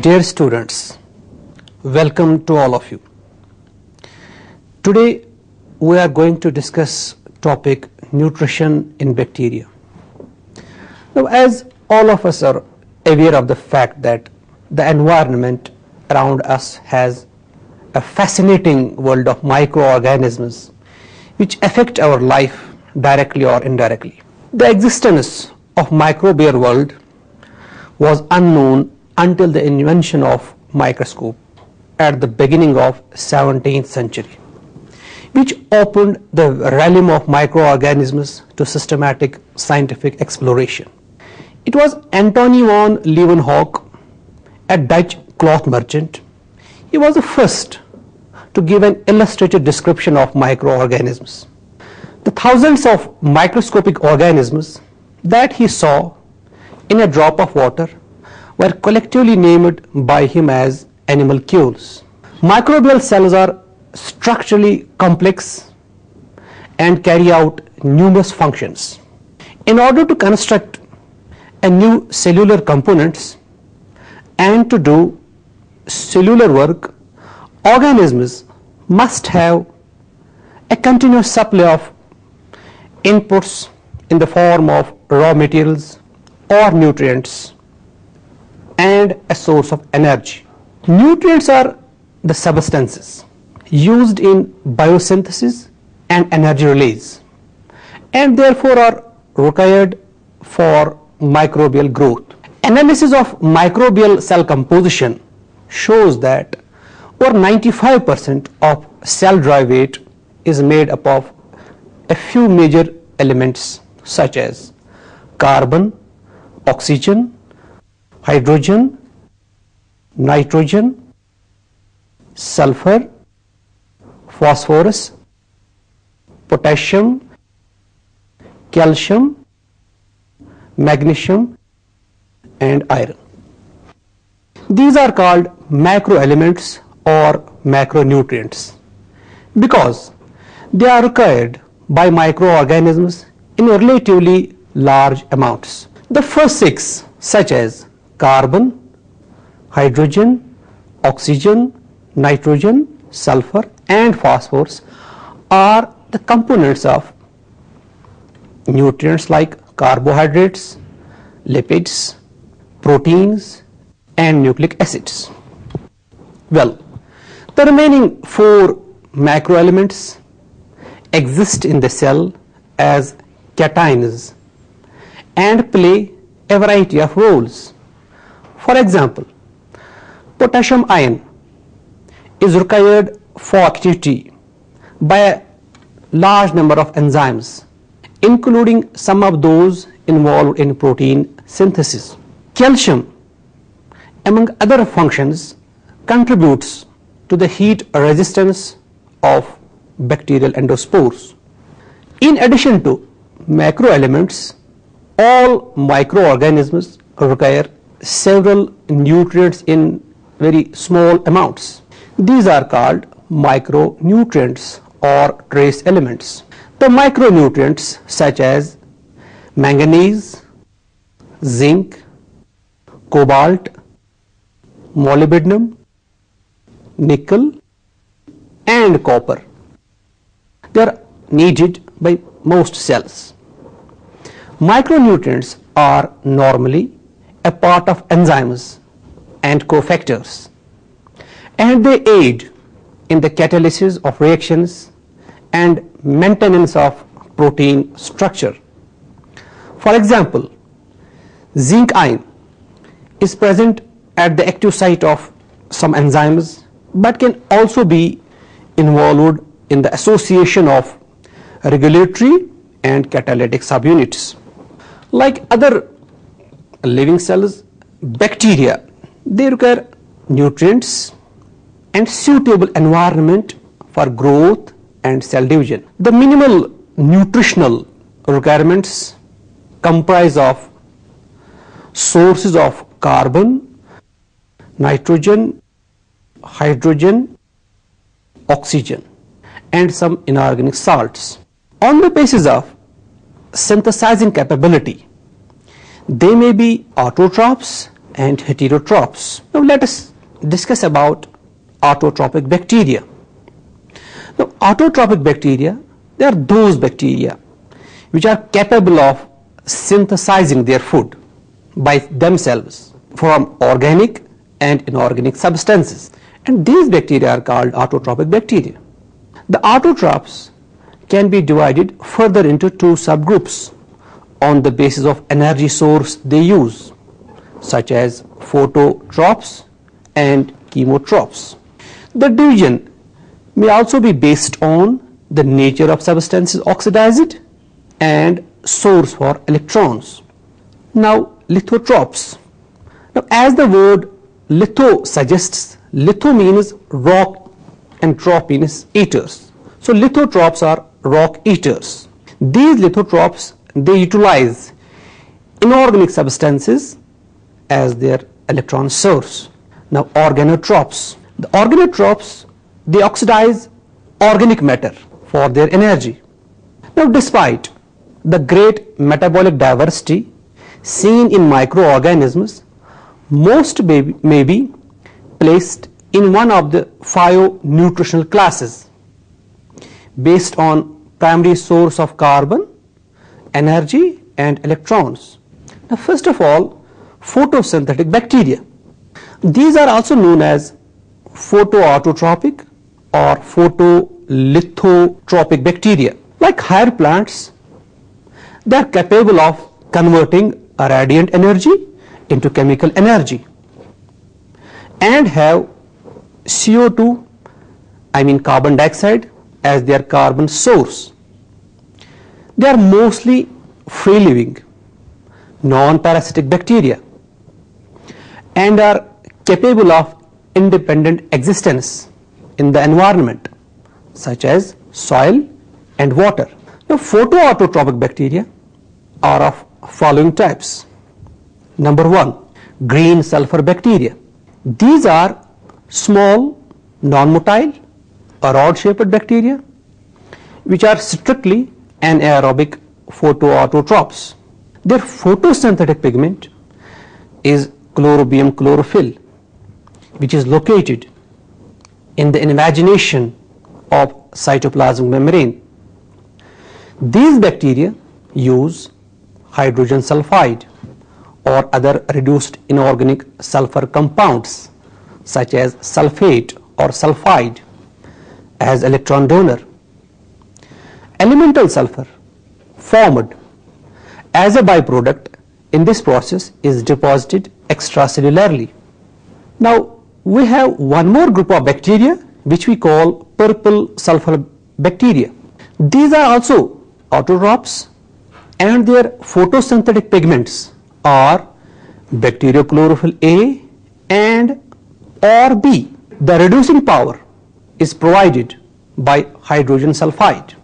Dear students, welcome to all of you. Today we are going to discuss topic nutrition in bacteria. Now as all of us are aware of the fact that the environment around us has a fascinating world of microorganisms which affect our life directly or indirectly. The existence of microbial world was unknown until the invention of microscope at the beginning of 17th century which opened the realm of microorganisms to systematic scientific exploration. It was Antony van Leeuwenhoek, a Dutch cloth merchant. He was the first to give an illustrated description of microorganisms. The thousands of microscopic organisms that he saw in a drop of water were collectively named by him as animalcules. Microbial cells are structurally complex and carry out numerous functions. In order to construct a new cellular components and to do cellular work, organisms must have a continuous supply of inputs in the form of raw materials or nutrients and a source of energy. Nutrients are the substances used in biosynthesis and energy release and therefore are required for microbial growth. Analysis of microbial cell composition shows that over 95% of cell dry weight is made up of a few major elements such as carbon, oxygen, hydrogen, nitrogen, sulfur, phosphorus, potassium, calcium, magnesium and iron. These are called macroelements or macronutrients because they are required by microorganisms in relatively large amounts. The first six such as carbon, hydrogen, oxygen, nitrogen, sulfur and phosphorus are the components of nutrients like carbohydrates, lipids, proteins and nucleic acids. Well, the remaining four macroelements exist in the cell as cations and play a variety of roles. For example, potassium ion is required for activity by a large number of enzymes including some of those involved in protein synthesis. Calcium among other functions contributes to the heat resistance of bacterial endospores. In addition to macroelements, all microorganisms require several nutrients in very small amounts. These are called micronutrients or trace elements. The micronutrients such as manganese, zinc, cobalt, molybdenum, nickel and copper. They are needed by most cells. Micronutrients are normally a part of enzymes and cofactors and they aid in the catalysis of reactions and maintenance of protein structure. For example, zinc ion is present at the active site of some enzymes but can also be involved in the association of regulatory and catalytic subunits. Like other living cells, bacteria, they require nutrients and suitable environment for growth and cell division. The minimal nutritional requirements comprise of sources of carbon, nitrogen, hydrogen, oxygen and some inorganic salts. On the basis of synthesizing capability, they may be autotrophs and heterotrophs. Now let us discuss about autotrophic bacteria. Now autotrophic bacteria, they are those bacteria which are capable of synthesizing their food by themselves from organic and inorganic substances and these bacteria are called autotrophic bacteria. The autotrophs can be divided further into two subgroups on the basis of energy source they use such as phototrophs and chemotrophs. The division may also be based on the nature of substances oxidized and source for electrons. Now lithotrophs. Now as the word litho suggests, litho means rock and trop means eaters. So lithotrophs are rock eaters. These lithotrophs they utilize inorganic substances as their electron source. Now organotrophs. The organotrophs they oxidize organic matter for their energy. Now despite the great metabolic diversity seen in microorganisms, most may be, may be placed in one of the five nutritional classes based on primary source of carbon, energy and electrons. Now first of all, photosynthetic bacteria. These are also known as photoautotropic or photolithotropic bacteria. Like higher plants, they are capable of converting radiant energy into chemical energy and have CO2, I mean carbon dioxide as their carbon source. They are mostly free living, non-parasitic bacteria and are capable of independent existence in the environment such as soil and water. Now photoautotropic bacteria are of following types. Number one, green sulfur bacteria. These are small, non-motile or rod-shaped bacteria which are strictly anaerobic photoautotrophs. Their photosynthetic pigment is chlorobium chlorophyll which is located in the invagination of cytoplasmic membrane. These bacteria use hydrogen sulfide or other reduced inorganic sulfur compounds such as sulfate or sulfide as electron donor. Elemental sulfur formed as a byproduct in this process is deposited extracellularly. Now we have one more group of bacteria which we call purple sulfur bacteria. These are also autotrophs and their photosynthetic pigments are bacteriochlorophyll A and or B. The reducing power is provided by hydrogen sulfide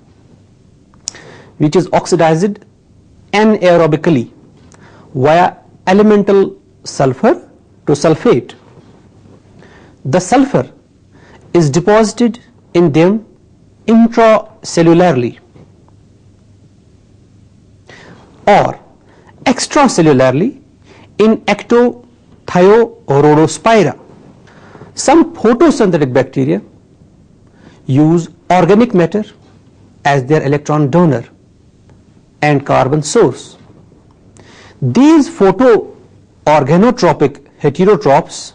which is oxidized anaerobically via elemental sulfur to sulfate. The sulfur is deposited in them intracellularly or extracellularly in ectothiorhodospira. Some photosynthetic bacteria use organic matter as their electron donor and carbon source. These photoorganotropic heterotrophs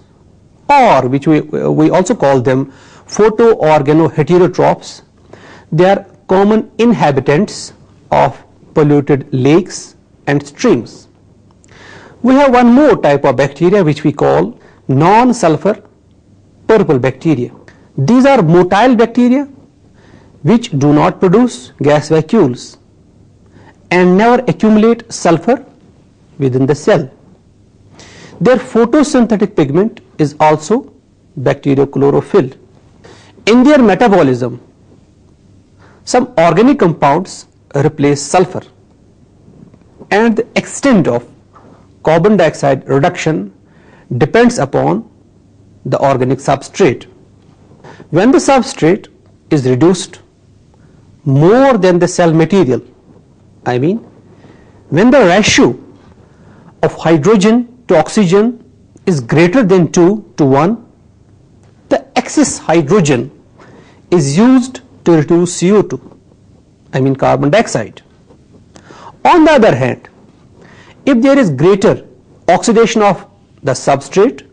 or which we, we also call them photoorganoheterotrophs, they are common inhabitants of polluted lakes and streams. We have one more type of bacteria which we call non-sulfur purple bacteria. These are motile bacteria which do not produce gas vacuoles and never accumulate sulfur within the cell. Their photosynthetic pigment is also bacteriochlorophyll. In their metabolism, some organic compounds replace sulfur and the extent of carbon dioxide reduction depends upon the organic substrate. When the substrate is reduced more than the cell material, I mean when the ratio of hydrogen to oxygen is greater than 2 to 1, the excess hydrogen is used to reduce CO2, I mean carbon dioxide. On the other hand, if there is greater oxidation of the substrate,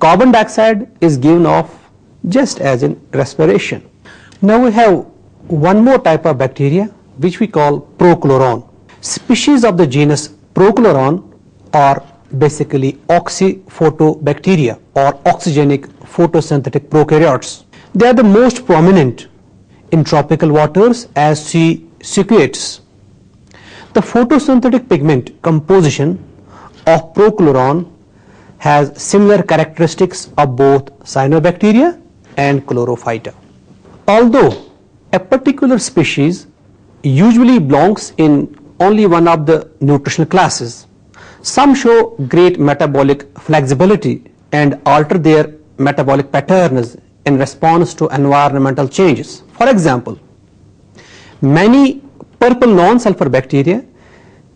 carbon dioxide is given off just as in respiration. Now we have one more type of bacteria which we call prochloron. Species of the genus prochloron are basically oxyphotobacteria or oxygenic photosynthetic prokaryotes. They are the most prominent in tropical waters as sea cichlids. The photosynthetic pigment composition of prochloron has similar characteristics of both cyanobacteria and chlorophyta. Although a particular species usually belongs in only one of the nutritional classes, some show great metabolic flexibility and alter their metabolic patterns in response to environmental changes. For example, many purple non-sulfur bacteria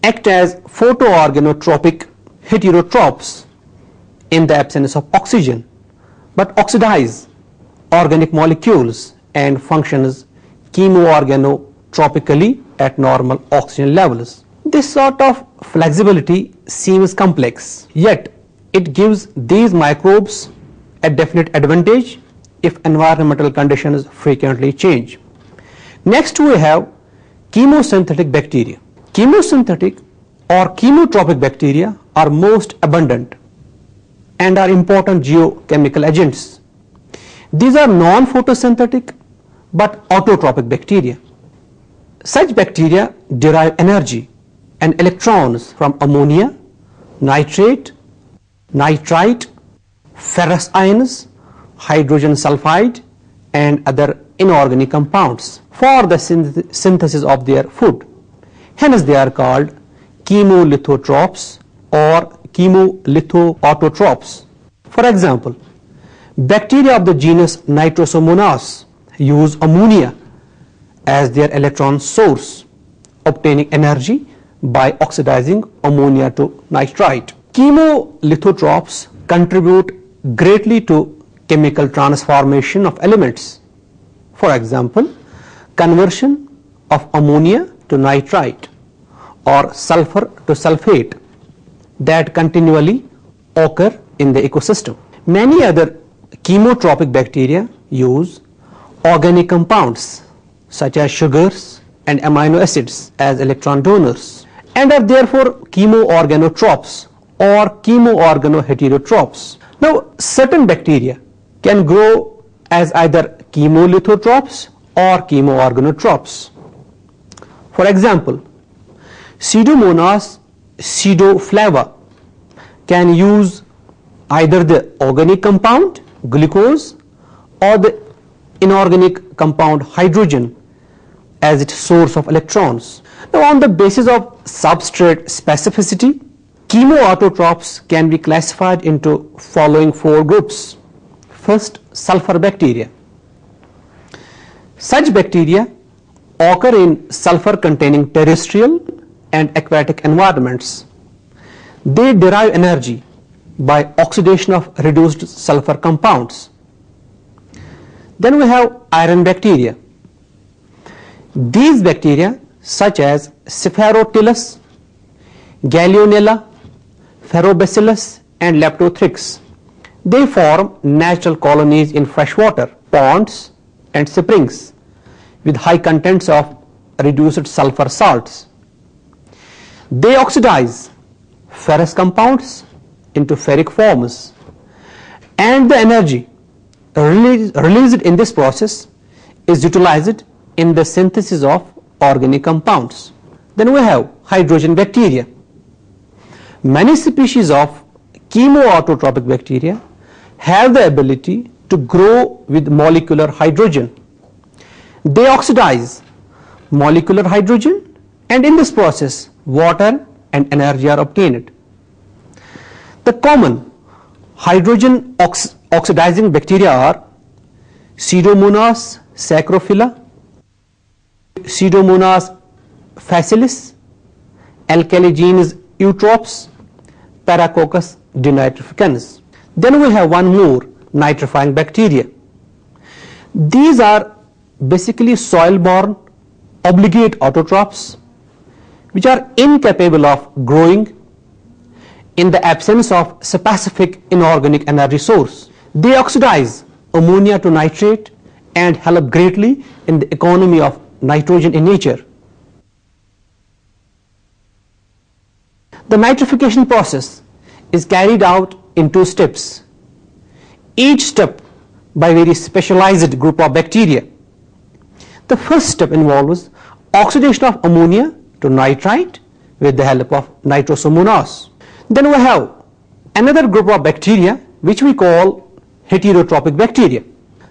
act as photoorganotropic heterotrophs in the absence of oxygen but oxidize organic molecules and functions chemoorganotropically at normal oxygen levels. This sort of flexibility seems complex, yet it gives these microbes a definite advantage if environmental conditions frequently change. Next we have chemosynthetic bacteria. Chemosynthetic or chemotropic bacteria are most abundant and are important geochemical agents. These are non-photosynthetic but autotrophic bacteria. Such bacteria derive energy and electrons from ammonia, nitrate, nitrite, ferrous ions, hydrogen sulfide and other inorganic compounds for the synth synthesis of their food. Hence they are called chemolithotrophs or chemolithoautotrophs. For example, bacteria of the genus Nitrosomonas use ammonia as their electron source, obtaining energy by oxidizing ammonia to nitrite. Chemolithotrophs contribute greatly to chemical transformation of elements. For example, conversion of ammonia to nitrite or sulfur to sulfate that continually occur in the ecosystem. Many other chemotropic bacteria use organic compounds such as sugars and amino acids as electron donors and are therefore chemoorganotrophs or chemoorganoheterotrophs. Now certain bacteria can grow as either chemolithotrophs or chemoorganotrophs. For example, Pseudomonas pseudoflava can use either the organic compound glucose or the inorganic compound hydrogen as its source of electrons. Now on the basis of substrate specificity, chemoautotrophs can be classified into following four groups. First, sulfur bacteria. Such bacteria occur in sulfur containing terrestrial and aquatic environments. They derive energy by oxidation of reduced sulfur compounds then we have iron bacteria. These bacteria such as Sphaerotilus, Gallionella, Ferrobacillus and Leptothrix, they form natural colonies in freshwater, ponds and springs with high contents of reduced sulfur salts. They oxidize ferrous compounds into ferric forms and the energy released in this process is utilized in the synthesis of organic compounds. Then we have hydrogen bacteria. Many species of chemoautotropic bacteria have the ability to grow with molecular hydrogen. They oxidize molecular hydrogen and in this process water and energy are obtained. The common hydrogen ox oxidizing bacteria are Pseudomonas saccharophila, Pseudomonas facilis, Alcaligenes Paracoccus denitrificans. Then we have one more nitrifying bacteria. These are basically soil-borne obligate autotrophs which are incapable of growing in the absence of specific inorganic energy source. They oxidize ammonia to nitrate and help greatly in the economy of nitrogen in nature. The nitrification process is carried out in two steps. Each step by very specialized group of bacteria. The first step involves oxidation of ammonia to nitrite with the help of nitrosomonas. Then we have another group of bacteria which we call heterotrophic bacteria.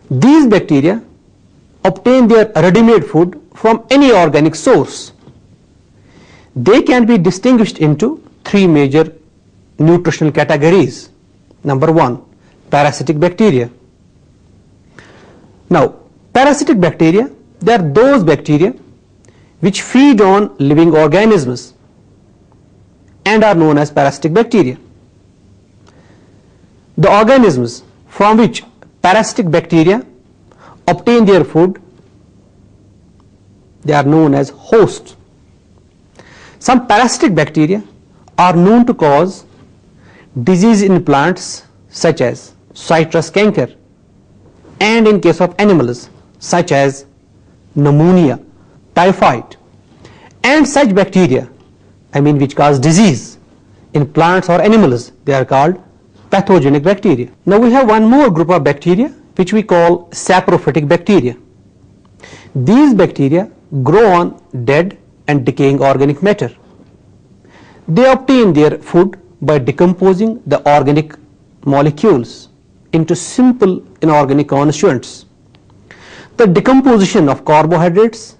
These bacteria obtain their ready-made food from any organic source. They can be distinguished into three major nutritional categories. Number one, parasitic bacteria. Now, parasitic bacteria, they are those bacteria which feed on living organisms and are known as parasitic bacteria. The organisms from which parasitic bacteria obtain their food, they are known as hosts. Some parasitic bacteria are known to cause disease in plants such as citrus canker and in case of animals such as pneumonia, typhoid and such bacteria I mean which cause disease in plants or animals they are called pathogenic bacteria. Now we have one more group of bacteria which we call saprophytic bacteria. These bacteria grow on dead and decaying organic matter. They obtain their food by decomposing the organic molecules into simple inorganic constituents. The decomposition of carbohydrates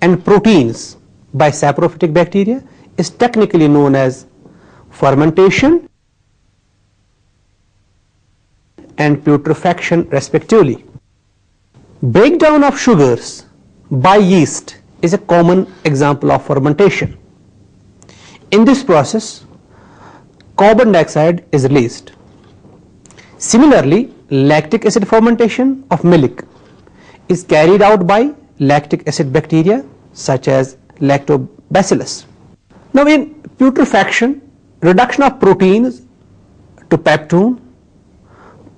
and proteins by saprophytic bacteria is technically known as fermentation and putrefaction respectively. Breakdown of sugars by yeast is a common example of fermentation. In this process, carbon dioxide is released. Similarly, lactic acid fermentation of milk is carried out by lactic acid bacteria such as lactobacillus. Now in putrefaction, reduction of proteins to peptone,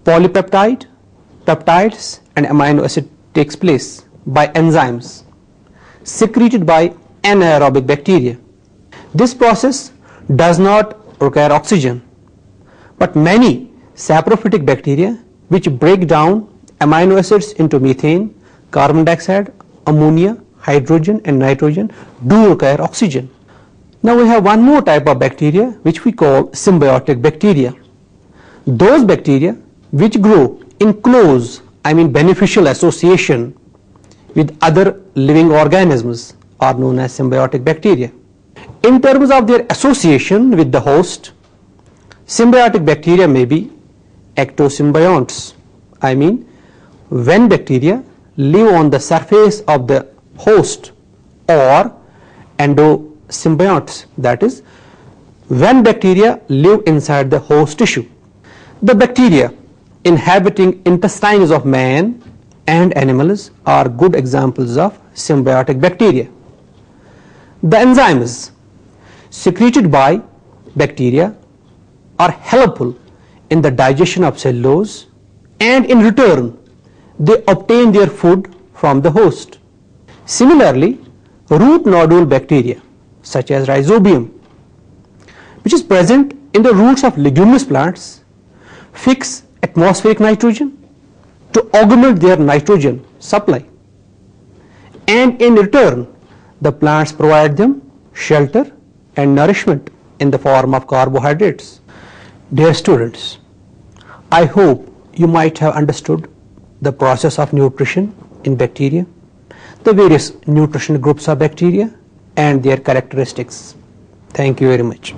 polypeptide, peptides and amino acid takes place by enzymes secreted by anaerobic bacteria. This process does not require oxygen, but many saprophytic bacteria which break down amino acids into methane, carbon dioxide, ammonia, hydrogen and nitrogen do require oxygen. Now we have one more type of bacteria which we call symbiotic bacteria. Those bacteria which grow in close, I mean beneficial association with other living organisms are known as symbiotic bacteria. In terms of their association with the host, symbiotic bacteria may be ectosymbionts. I mean when bacteria live on the surface of the host or endosymbionts, that is when bacteria live inside the host tissue. The bacteria inhabiting intestines of man and animals are good examples of symbiotic bacteria. The enzymes secreted by bacteria are helpful in the digestion of cellulose and in return they obtain their food from the host. Similarly, root nodule bacteria such as rhizobium which is present in the roots of leguminous plants fix atmospheric nitrogen to augment their nitrogen supply and in return the plants provide them shelter and nourishment in the form of carbohydrates. Dear students, I hope you might have understood the process of nutrition in bacteria, the various nutritional groups of bacteria and their characteristics. Thank you very much.